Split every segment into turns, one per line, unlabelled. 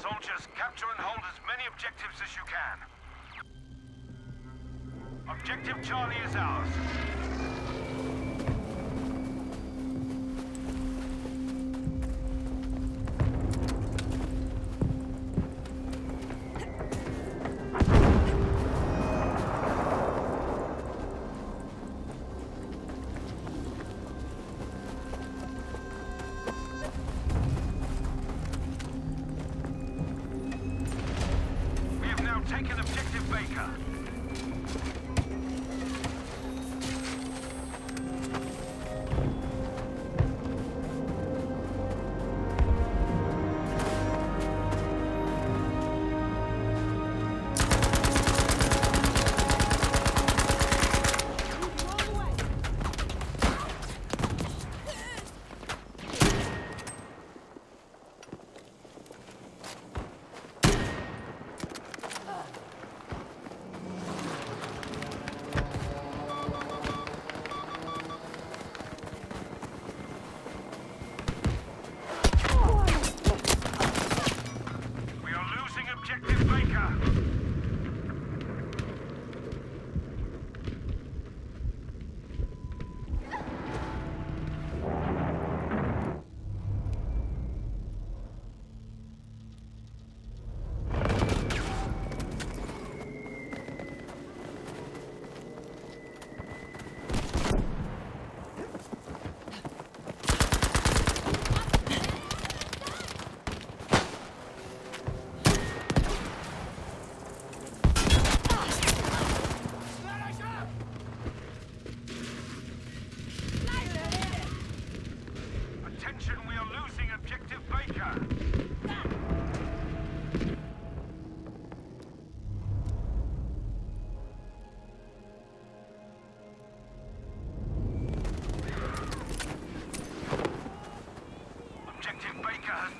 Soldiers, capture and hold as many objectives as you can. Objective Charlie is ours.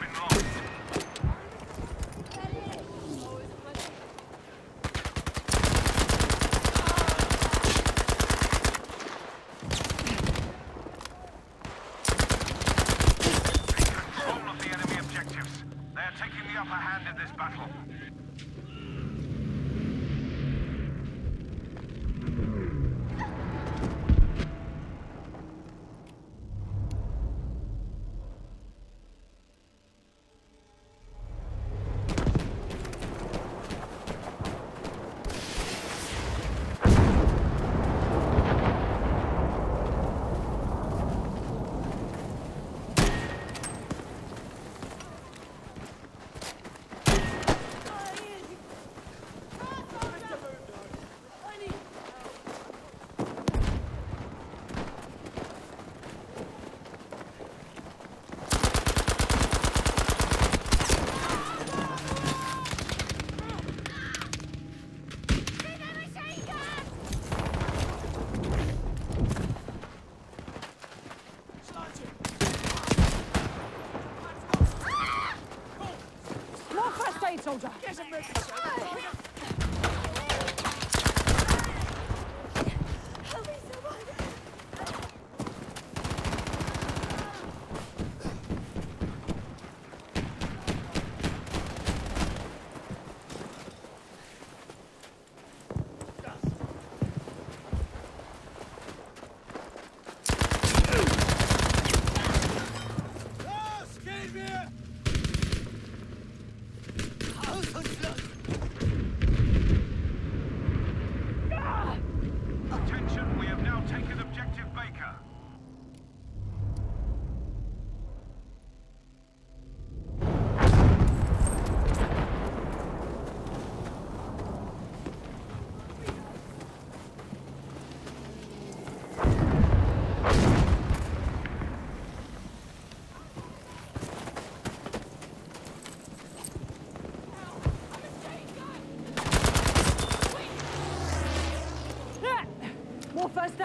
Vengo. soldier.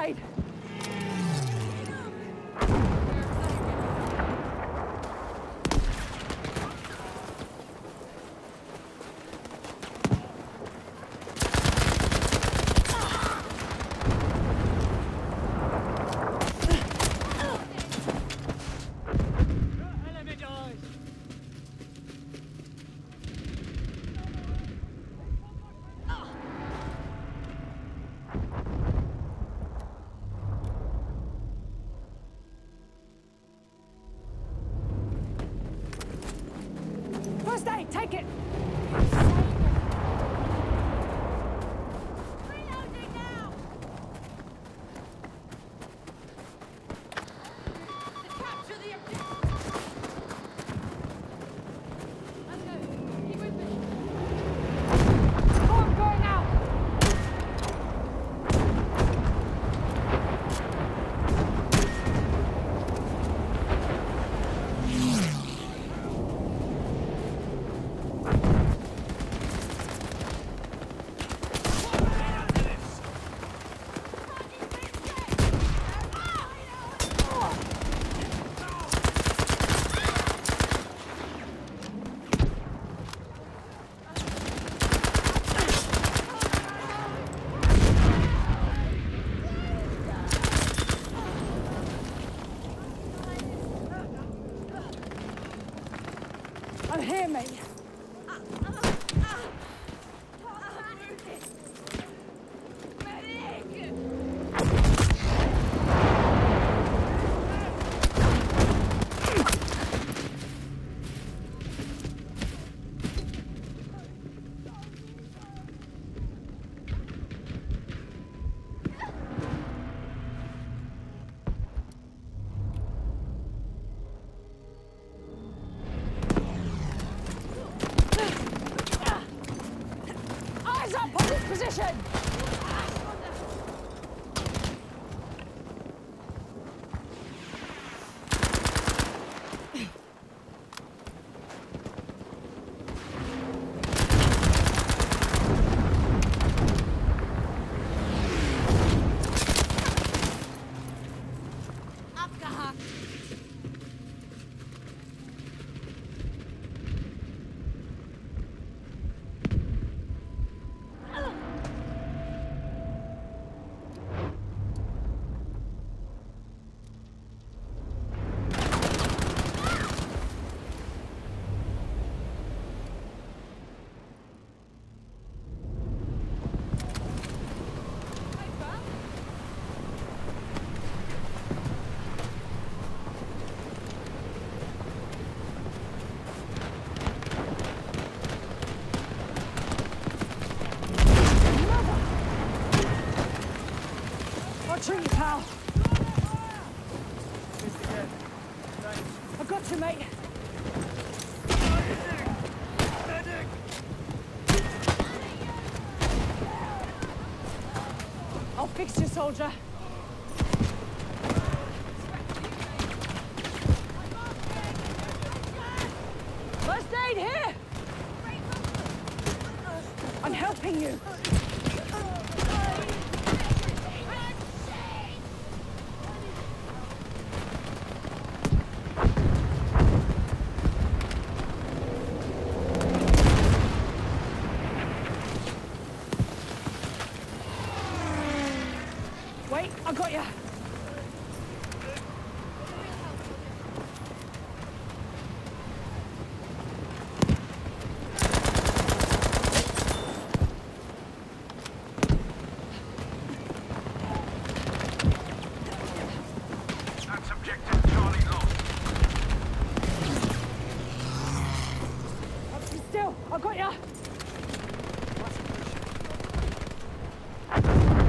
right. Position!
Abgehakt!
I'll treat you, pal. I've got you, mate. I'll fix you, soldier. First aid here! I'm helping you. Wait, I got you.
That's objective Charlie lost.
Still, I got you.